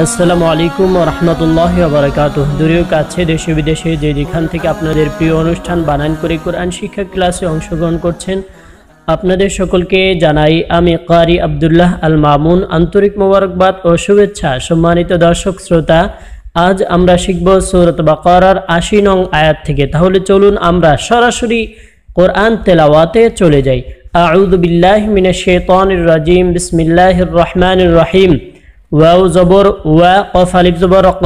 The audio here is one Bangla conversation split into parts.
আসসালামু আলাইকুম রহমতুল্লাহ বারকাত দূরেও কাছে, দেশে বিদেশে যে যেখান থেকে আপনাদের প্রিয় অনুষ্ঠান বানান করে কোরআন শিক্ষা ক্লাসে অংশগ্রহণ করছেন, আপনাদের সকলকে জানাই আমি কারি আবদুল্লাহ আল মামুন আন্তরিক মোবারকবাদ ও শুভেচ্ছা। সম্মানিত দর্শক, শ্রোতা, আজ আমরা শিখব সৌরত বাকারার আশি নং আয়াত থেকে। তাহলে চলুন আমরা সরাসরি কোরআন তেলাওয়াতে চলে যাই। আউযু বিল্লাহি মিনাশ শাইতানির রাজিম। বিসমিল্লাহির রহমানির রহিম। ওয়াও জবর ওয়া কফ আলিফ জবর ক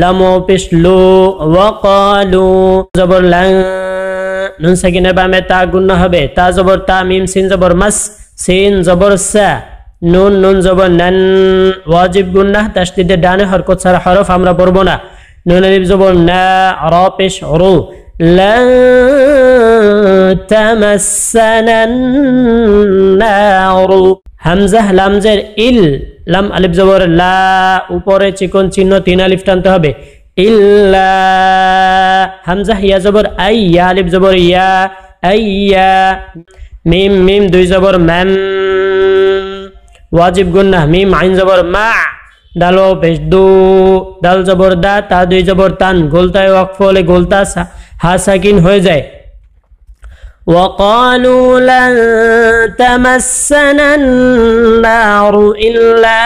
লাম পেশ লো ওয়া কালু জবর লাং নুন সাকিনের বামে তা গুণ হবে তা জবর তা মিম সিন জবর মাস সিন জবর সা নুন নুন জবর নান ওয়াজিব গুন্না তাসদিদে ডানে হরকত ছাড়া হরফ আমরা পড়বো না নুন আলিফ জবর না র পেশ রু لن تمسنا النار হামজা লামজের ইল লাম আলিফ জবর, লা, উপরে চিকন চিহ্ন, তিন আলিফ টানতে হবে। ইল্লা, হামজা ইয়া জবর আই ইয়া আলিফ জবর, ইয়া, আইয়া, মিম মিম, দুই জবর, ম্যাম, ওয়াজিব গুন্না, মিম, আইন জবর, মা দালো পেশ, দু দাল জবর, দা, তা, দুই জবর, তান, গোলতায় ওয়াকফ হলে গোলতা হা, সাকিন হয়ে যায়। وقالوا لن تمسنا النار إلا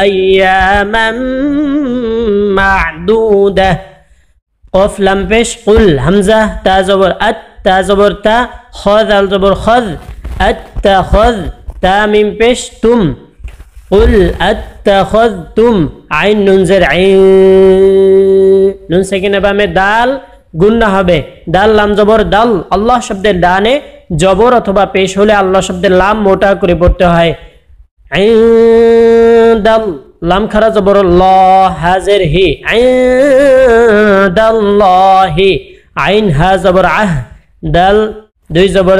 أياما معدودة. قف لم بش قل. همزة تا زبر. أت. تا زبر. تا. خذ. الزبر خذ. أتخذ تا من بش تم. قل. أتخذتم عين ننزر. عين. نون ساكنة بام دال. গুন্না হবে। দাল লাম জবর দাল আল্লাহ শব্দের ডানে জবর অথবা পেশ হলে আল্লাহ শব্দের লাম মোটা করে পড়তে হয়। দাল লাম খারা জবর, ল, হাজের হি। দাল হি। আইন, হা জবর, আহ। দাল, দুই জবর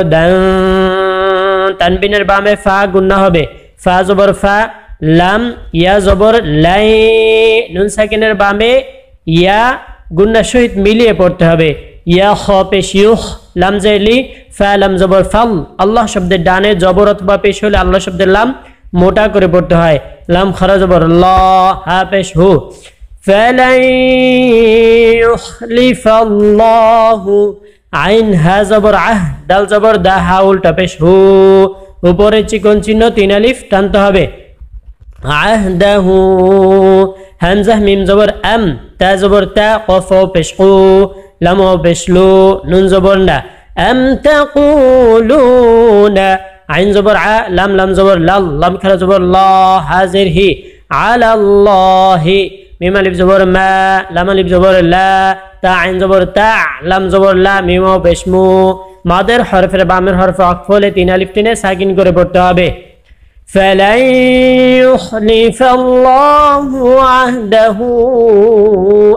তানবিনের বামে ফা গুন্না হবে। ফা জবর, ফা। লাম, ইয়া জবর, লাই। নুন সাকিনের বামে ইয়া গুন্নার সহিত মিলিয়ে পড়তে হবে। ইয়া খ পেশ ইউহ লামজাইলি ফ্যা লাম জবর ফাম আল্লাহ শব্দের ডানে জবর অথবা পেশ হলে আল্লাহ শব্দের লাম মোটা করে পড়তে হয়। লাম খরা জবর, ল, হা, পেশ, হু। আইন, হা জবর, আহ, ডাল জবর, দা, হা, উল্টা, পেশ, হু। উপরে চিকন চিহ্ন, তিন আলিফ, টানতে হবে। আহ দা হু হ্যামজাহ মিম জবর, এম। তা জবর তা কফ পেশকু লাম পেশলু নুন জবর না আম তাকুলুনা আইন জবর আ লাম লাম জবর লাল লাম খেলা জবর ল হাজির হি আলাল্লাহি মিম আলিফ জবর মা লাম আলিফ জবর লা তা আইন জবর তা লাম জবর লা মিম পেশমু মাদের হরফের বামের হরফে অক্ফ হলে তিন আলিফ টেনে সাকিন করে পড়তে হবে فلن يخلف الله عهده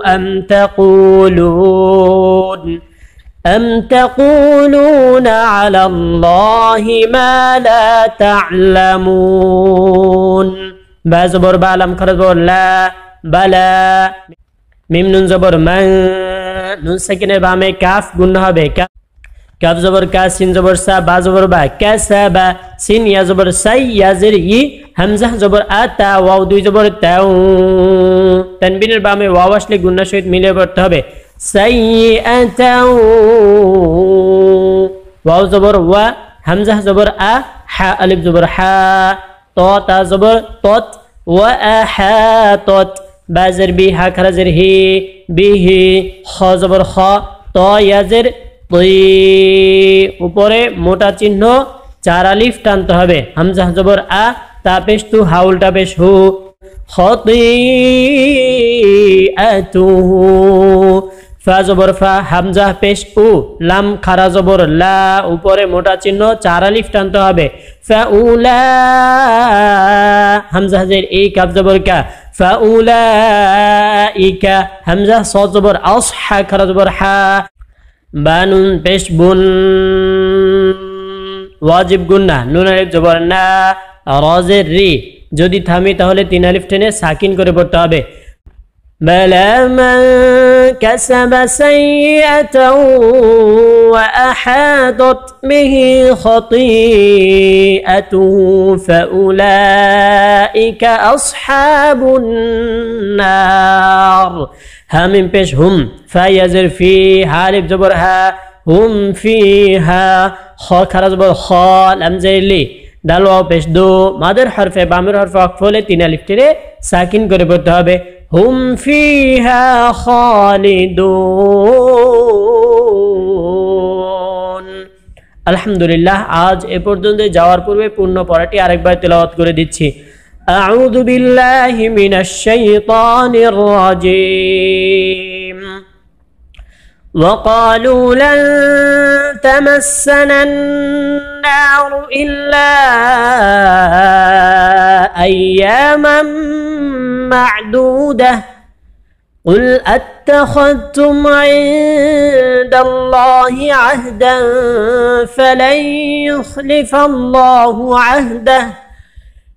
أم تقولون أم تقولون على الله ما لا تعلمون با زبر با لم خرزبر لا بلا মিম নুন জবর মান নুন সেকেন্ডের বামে কাফ গুণ হবে কাফ জবর কা সিন জবর সা বা জবর বা কা সা বা সিন ইয়া জবর সাই ইয়া জের ই হামজা জবর আ তা ওয়াও দুই জবর তাও তানবিনের বামে ওয়াও আসলে গুন্না সহিত মিলে পড়তে হবে সাই আতাও ওয়াও জবর ওয়া হামজা জবর আ হা আলিফ জবর হা ত তা জবর তত ওয়া আ হা তত বাজের বি হা খারাজের হি বি হি খ জবর খ ত ইয়াজের উপরে মোটা চিহ্ন, চার আলিফ টানতে হবে। হামজা জবর আ, তা পেশ তু, হাউলটা পেশ হু। খতিআতুহু ফা জবর ফা, হামজা পেশ উ, লাম খারা জবর লা, উপরে মোটা চিহ্ন, চার আলিফ টানতে হবে। ফা উলা হামজা এই কাব জবর কা। ফা উলা ইকা হামজা স জবর, আস হা, খারা জবর হা। বানুন পেশ বুন ওয়াজিব গুন্না নুন আলিফ জবর না রজের রি যদি থামি তাহলে তিন আলিফ টেনে সাকিন করে পড়তে হবে بلى من كسب سيئة وأحاطت به خطيئته فأولئك أصحاب النار হামিম পেশ হুম ফাইয়াজের ফি হালিফ জবর হা হুম ফি হা খ খারা জবর খ লামজাইলি দাল ওয়াও পেশ দো মাদের হরফে বামের হরফে অকফলে তিন আলিফ সাকিন করে পড়তে হবে। হুম ফিহা খালিদুন আলহামদুলিল্লাহ, আজ এ পর্যন্ত যাওয়ার পূর্বে পূর্ণ পড়াটি আরেকবার তেলাওয়াত করে দিচ্ছি। أعوذ بالله من الشيطان الرجيم. وقالوا لن تمسنا النار إلا أياما معدودة. قل أتخذتم عند الله عهدا فلن يخلف الله عهده.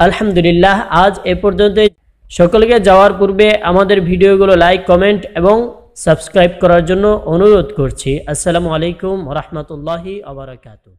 আলহামদুলিল্লাহ, আজ এ পর্যন্ত সকলকে যাওয়ার পূর্বে আমাদের ভিডিওগুলো লাইক কমেন্ট এবং সাবস্ক্রাইব করার জন্য অনুরোধ করছি। আসসালামু আলাইকুম রহমতুল্লাহি আবরাকাতু